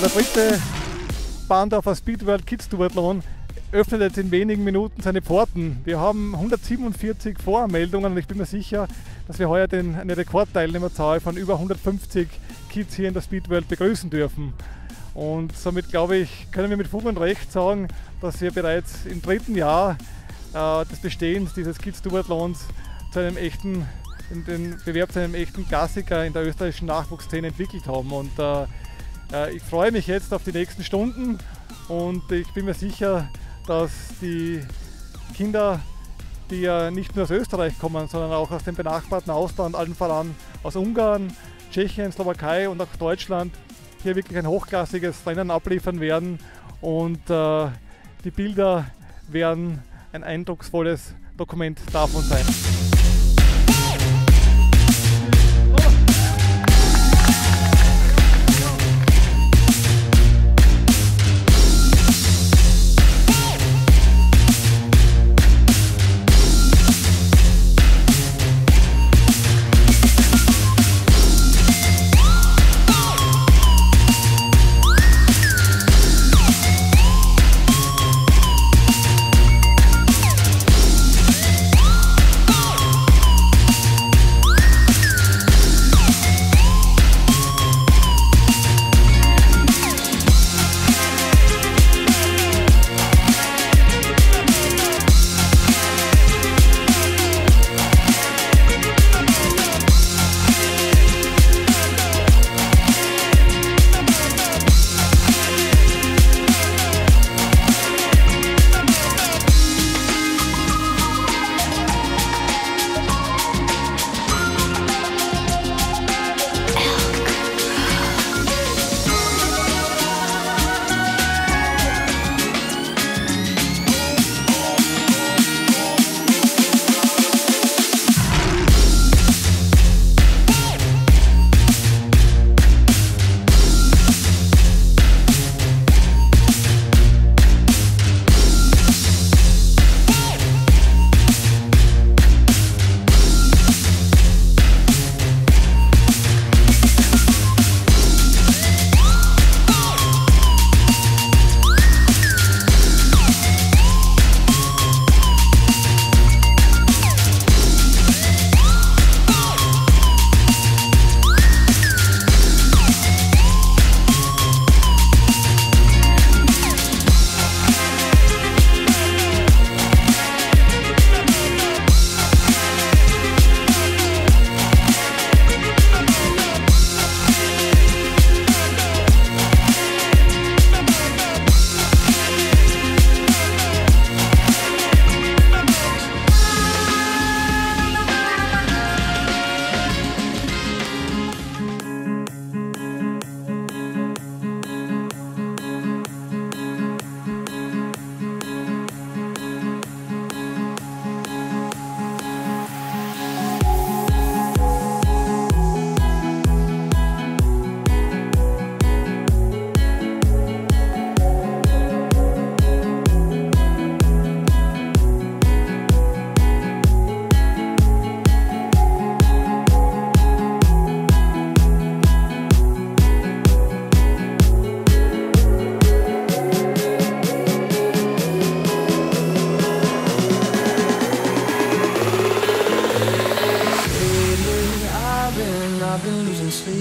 Der dritte Bahndorfer Speedworld Kids Duathlon öffnet jetzt in wenigen Minuten seine Pforten. Wir haben 147 Voranmeldungen und ich bin mir sicher, dass wir heuer den, eine Rekordteilnehmerzahl von über 150 Kids hier in der Speedworld begrüßen dürfen. Und somit glaube ich, können wir mit Fug und Recht sagen, dass wir bereits im dritten Jahr äh, des Bestehens dieses Kids Duathlons zu einem echten, in den Bewerb zu einem echten Klassiker in der österreichischen Nachwuchsszene entwickelt haben. Und äh, ich freue mich jetzt auf die nächsten Stunden und ich bin mir sicher, dass die Kinder, die ja nicht nur aus Österreich kommen, sondern auch aus dem benachbarten Ausland, allen voran aus Ungarn, Tschechien, Slowakei und auch Deutschland, hier wirklich ein hochklassiges Rennen abliefern werden und äh, die Bilder werden ein eindrucksvolles Dokument davon sein.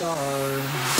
stars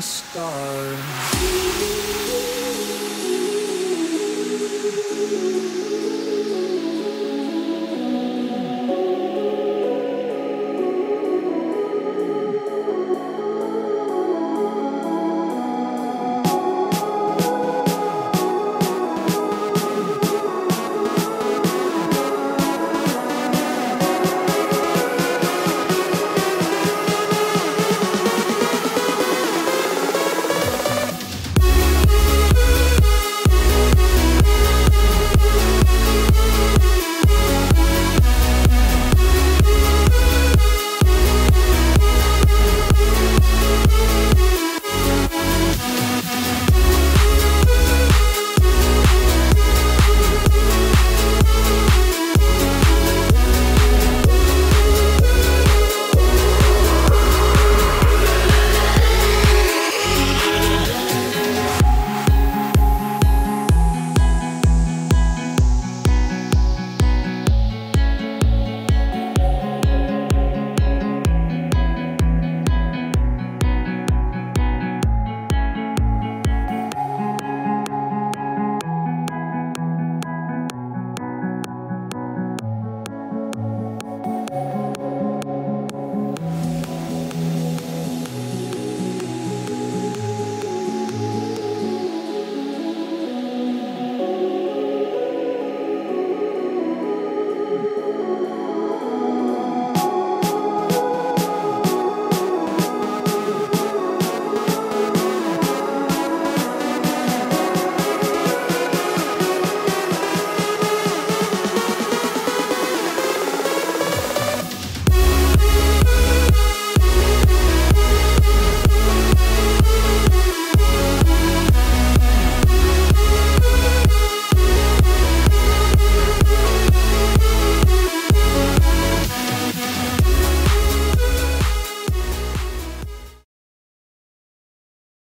stars.